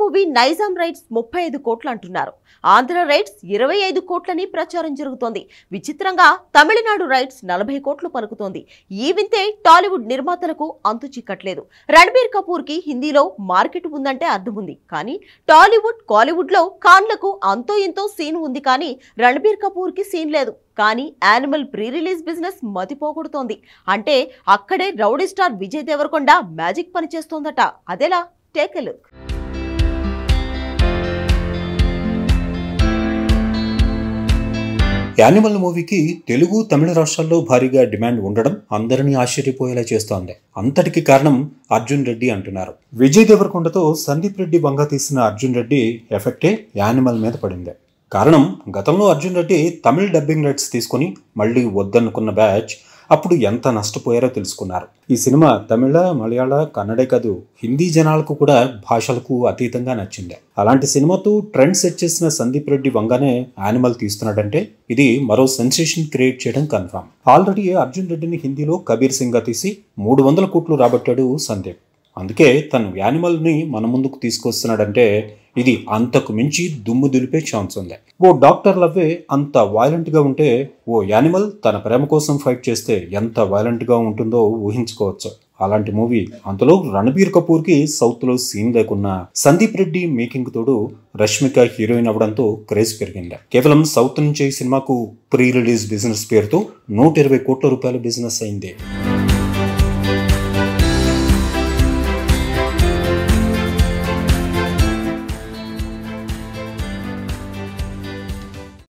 Movie Nizam rights ముప్పై ఐదు కోట్లు అంటున్నారు. ఆంధ్ర రైట్స్ ఇరవై ఐదు కోట్లని ప్రచారం జరుగుతోంది. విచిత్రంగా తమిళనాడు రైట్స్ నలభై కోట్లు పలుకుతోంది. ఈ వింతే టాలీవుడ్ నిర్మాతలకు అంతు చిక్కట్లేదు రణబీర్ కపూర్కి హిందీలో మార్కెట్ ఉందంటే అర్థం ఉంది కానీ టాలీవుడ్ కాలీవుడ్లో ఖాన్లకు అంతో ఇంతో సీన్ ఉంది కానీ రణబీర్ కపూర్కి సీన్ లేదు. కానీ యానిమల్ ప్రీ రిలీజ్ బిజినెస్ మతిపోగొడుతోంది అంటే అక్కడే rowdy star Vijay Deverakonda magic పనిచేస్తోందట. అదేలా టేక్ ఎ లుక్. యానిమల్ మూవీకి తెలుగు తమిళ రాష్ట్రాల్లో భారీగా డిమాండ్ ఉండడం అందరినీ ఆశ్చర్యపోయేలా చేస్తోంది. అంతటికి కారణం అర్జున్ రెడ్డి అంటున్నారు. విజయ్ దేవరకొండతో సందీప్ రెడ్డి బంగా తీసిన అర్జున్ రెడ్డి ఎఫెక్టే యానిమల్ మీద పడింది. కారణం గతంలో అర్జున్ రెడ్డి తమిళ డబ్బింగ్ రైట్స్ తీసుకుని మళ్ళీ వద్దనుకున్న బ్యాచ్ అప్పుడు ఎంత నష్టపోయారో తెలుసుకున్నారు. ఈ సినిమా తమిళ మలయాళ కన్నడే కాదు హిందీ జనాలకు కూడా భాషలకు అతీతంగా నచ్చింది. అలాంటి సినిమాతో ట్రెండ్ సెట్ చేసిన సందీప్ రెడ్డి వంగానే యానిమల్ తీస్తున్నాడంటే ఇది మరో సెన్సేషన్ క్రియేట్ చేయడం కన్ఫర్మ్ ఆల్రెడీ అర్జున్ రెడ్డిని హిందీలో కబీర్ సింగ్గా తీసి మూడు వందల కోట్లు రాబట్టాడు సందీప్. అందుకే తను యానిమల్ని మన ముందుకు తీసుకొస్తున్నాడంటే ఇది అంతకు మించి దుమ్ము దులిపే ఛాన్స్ ఉంది. ఓ డాక్టర్ లవ్వే అంత వైలెంట్గా ఉంటే ఓ యానిమల్ తన ప్రేమ కోసం ఫైట్ చేస్తే ఎంత వైలెంట్గా ఉంటుందో ఊహించుకోవచ్చు. అలాంటి మూవీ అంతలో రణబీర్ కపూర్కి సౌత్లో సీన్ లేకున్నా సందీప్ రెడ్డి మేకింగ్ తోడు రష్మిక హీరోయిన్ అవ్వడంతో క్రేజ్ పెరిగింది. కేవలం సౌత్ నుంచి ఈ సినిమాకు ప్రీ రిలీజ్ బిజినెస్ పేరుతో నూట ఇరవై కోట్ల రూపాయల బిజినెస్ అయింది.